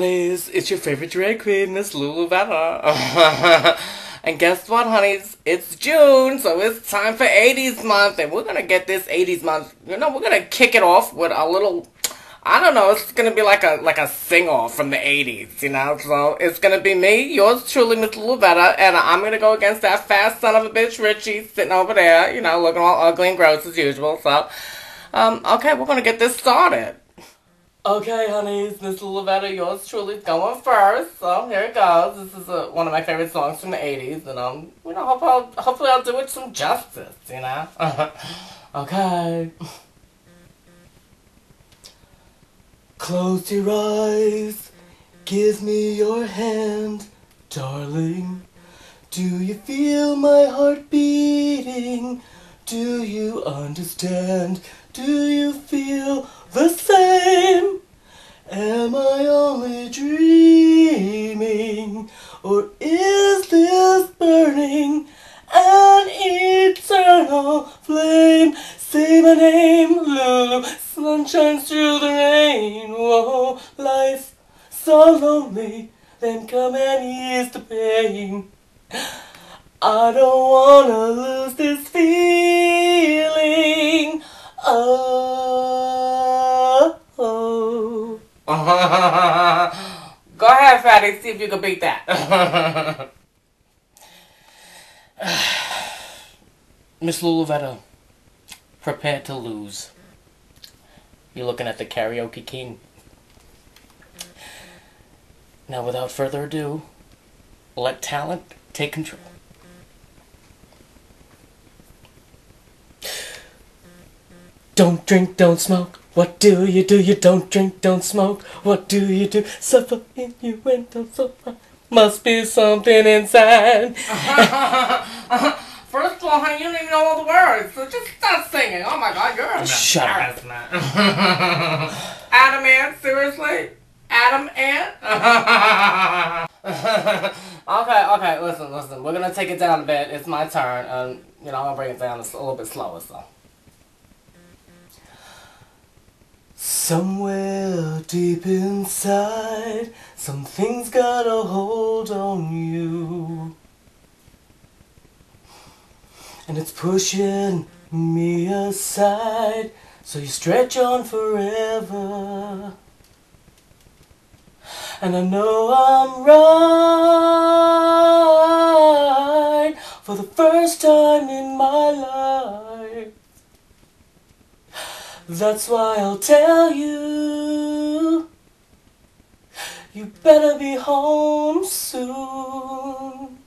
It's your favorite drag queen, Miss Lulu and guess what, honeys? It's June, so it's time for 80s month, and we're gonna get this 80s month. You know, we're gonna kick it off with a little. I don't know. It's gonna be like a like a sing off from the '80s, you know. So it's gonna be me, yours truly, Miss Luvetta, and I'm gonna go against that fast son of a bitch Richie sitting over there, you know, looking all ugly and gross as usual. So, um, okay, we're gonna get this started. Okay, honeys, Miss Luvetta, yours truly is going first. So here it goes. This is a, one of my favorite songs from the '80s, and um, you know, hope I'll, hopefully I'll do it some justice, you know. okay. Close your eyes, give me your hand, darling. Do you feel my heart beating? Do you understand? Do you feel the same? Am I only dreaming? Or is this burning an eternal flame? Say my name, Lulu. Sun shines through the rain. Whoa, life so lonely. Then come and ease the pain. I don't wanna lose this feeling. Oh. oh. Go ahead, Fatty. See if you can beat that. Miss Luluvetta prepare to lose. You're looking at the karaoke king. Now, without further ado, let talent take control. Don't drink, don't smoke. What do you do? You don't drink, don't smoke. What do you do? Suffer in you and don't suffer. Must be something inside. First of all, honey, you don't even know all the words, so just stop singing. Oh my god, you're an Shut up. embarrassment. Adam Ant, seriously? Adam Ant? okay, okay, listen, listen. We're gonna take it down a bit. It's my turn, and, you know, I'm gonna bring it down a little bit slower, so. Somewhere deep inside, something's got a hold on you. And it's pushing me aside, so you stretch on forever. And I know I'm right for the first time in my life. That's why I'll tell you. You better be home soon.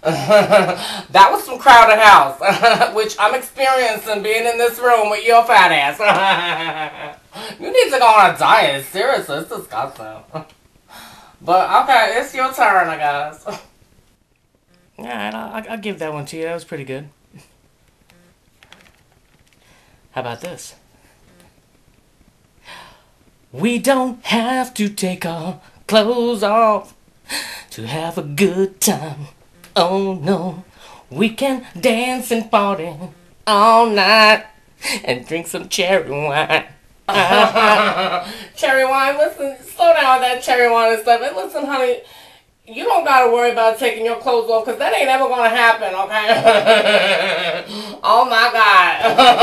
that was some crowded house, which I'm experiencing being in this room with your fat ass. you need to go on a diet. Seriously, it's disgusting. But okay, it's your turn, I guess. Alright, I'll, I'll give that one to you. That was pretty good. How about this? We don't have to take our clothes off to have a good time. Oh no, we can dance and party all night and drink some cherry wine. cherry wine, listen, slow down with that cherry wine and stuff. And listen, honey, you don't gotta worry about taking your clothes off because that ain't ever gonna happen, okay? oh my god.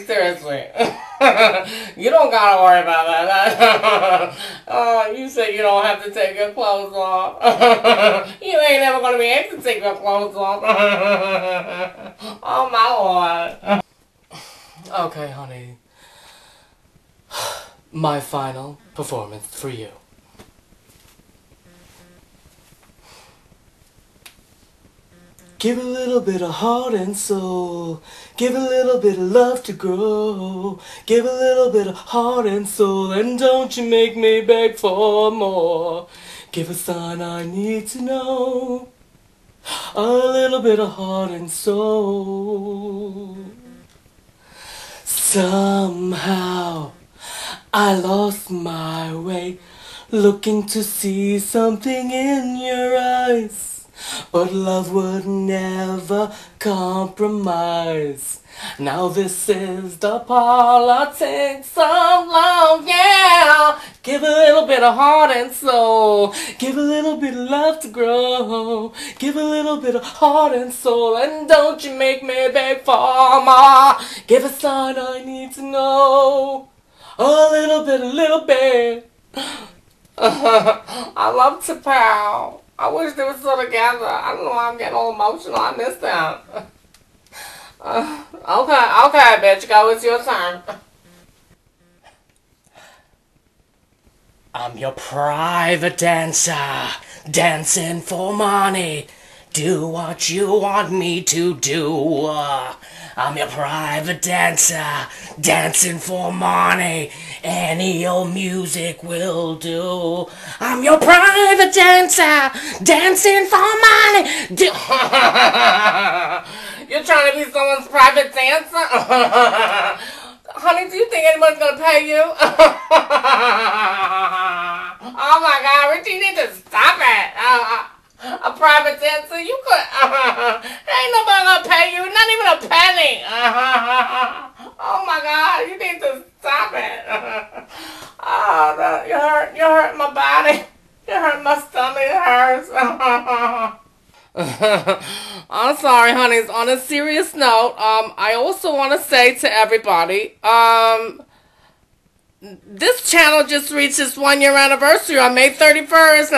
seriously. you don't gotta worry about that. oh, you said you don't have to take your clothes off. you ain't ever gonna be able to take your clothes off. oh my lord. Okay, honey. My final performance for you. Give a little bit of heart and soul. Give a little bit of love to grow. Give a little bit of heart and soul. And don't you make me beg for more. Give a sign I need to know. A little bit of heart and soul. Somehow I lost my way, looking to see something in your eyes. But love would never compromise. Now this is the politics of love, yeah. Give a little bit of heart and soul. Give a little bit of love to grow. Give a little bit of heart and soul. And don't you make me beg for more. Give a sign I need to know. A little bit, a little bit. I love T'Pau. I wish they were still together. I don't know why I'm getting all emotional. I miss them. Uh, okay, okay, bitch. Go. It's your turn. I'm your private dancer, dancing for money. Do what you want me to do. I'm your private dancer, dancing for money. Any old music will do. I'm your private dancer, dancing for money. You're trying to be someone's private dancer? Honey, do you think anyone's gonna pay you? oh my god, Richie, you need to stop it. Uh, a private dancer, you could. Uh, ain't nobody gonna pay you, not even a penny. oh my god, you need to stop it. oh, that, you hurt, you hurt my body. You hurt my stomach, it hurts. I'm sorry, honeys. On a serious note, um, I also want to say to everybody, um, this channel just reached its one year anniversary on May 31st.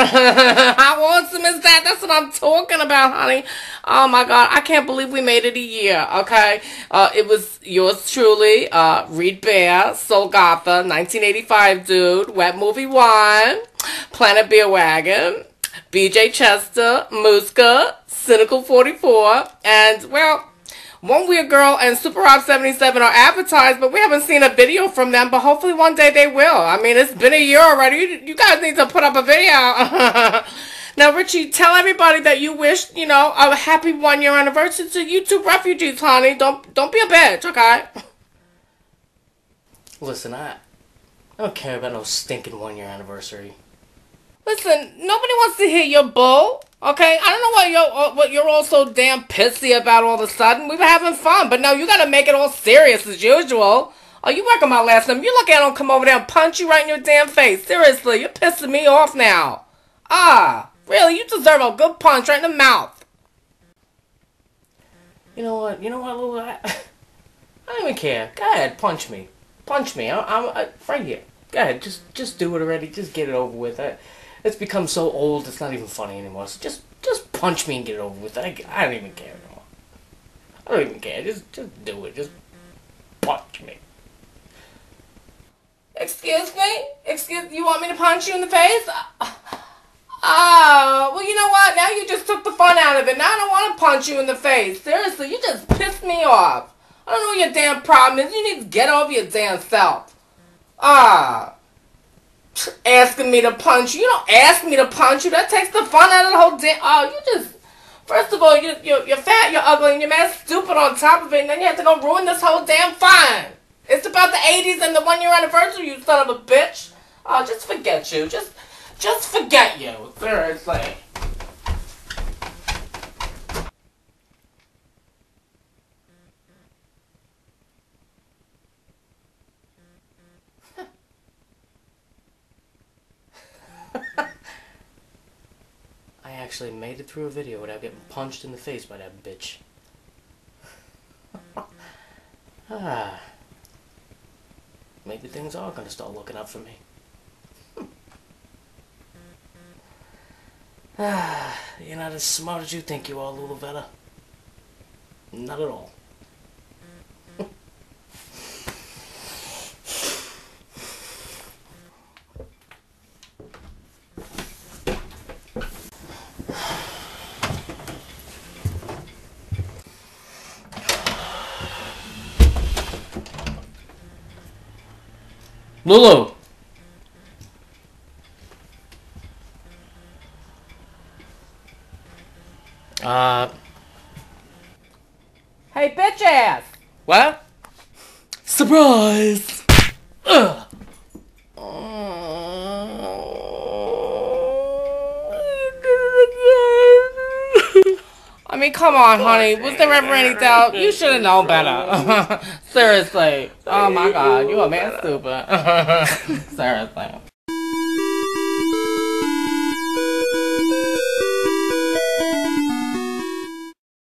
How awesome is that? That's what I'm talking about, honey. Oh my God. I can't believe we made it a year. Okay. Uh, it was yours truly, uh, Reid Baer, Soul Gotha, 1985 dude, Wet Movie One, Planet Bierwagen, BJ Chester, Moueska, Cynical 44, and well, One Weird Girl and Super Rob 77 are advertised, but we haven't seen a video from them, but hopefully one day they will. I mean, it's been a year already. You, you guys need to put up a video. now, Richie, tell everybody that you wish, you know, a happy one year anniversary to YouTube refugees, honey. Don't don't be a bitch, okay? Listen, I, I don't care about no stinking one year anniversary. Listen, nobody wants to hear your bull. Okay, I don't know why you're uh, what you're all so damn pissy about all of a sudden. We were having fun, but now you gotta make it all serious as usual. Oh, you working my last name. You lucky I don't come over there and punch you right in your damn face. Seriously, you're pissing me off now. Ah, really? You deserve a good punch right in the mouth. You know what? You know what, Lulu? I, I don't even care. Go ahead, punch me. Punch me. I, I'm I, right here. Go ahead, just just do it already. Just get it over with. I, it's become so old. It's not even funny anymore. So just just punch me and get it over with. I, I don't even care anymore. I don't even care. Just just do it. Just punch me. Excuse me? Excuse you want me to punch you in the face? Oh, well, you know what? Now you just took the fun out of it. Now I don't want to punch you in the face. Seriously, you just pissed me off. I don't know what your damn problem is. You need to get over your damn self. Ah. Asking me to punch you. You don't ask me to punch you. That takes the fun out of the whole damn. Oh, you just. First of all, you, you're, you're fat, you're ugly, and you're mad stupid on top of it, and then you have to go ruin this whole damn fun. It's about the 80s and the one year anniversary, you son of a bitch. Oh, just forget you. Just, just forget you. Seriously. I actually made it through a video without getting punched in the face by that bitch. ah. Maybe things are gonna start looking up for me. ah, you're not as smart as you think you are, Luluvetta. Not at all. Lulu. Uh. Hey, bitch ass. What? Surprise. Ugh. Mean, come on, honey. Was there ever any doubt? You should have known better. Seriously. Oh my God, you a man stupid. Seriously.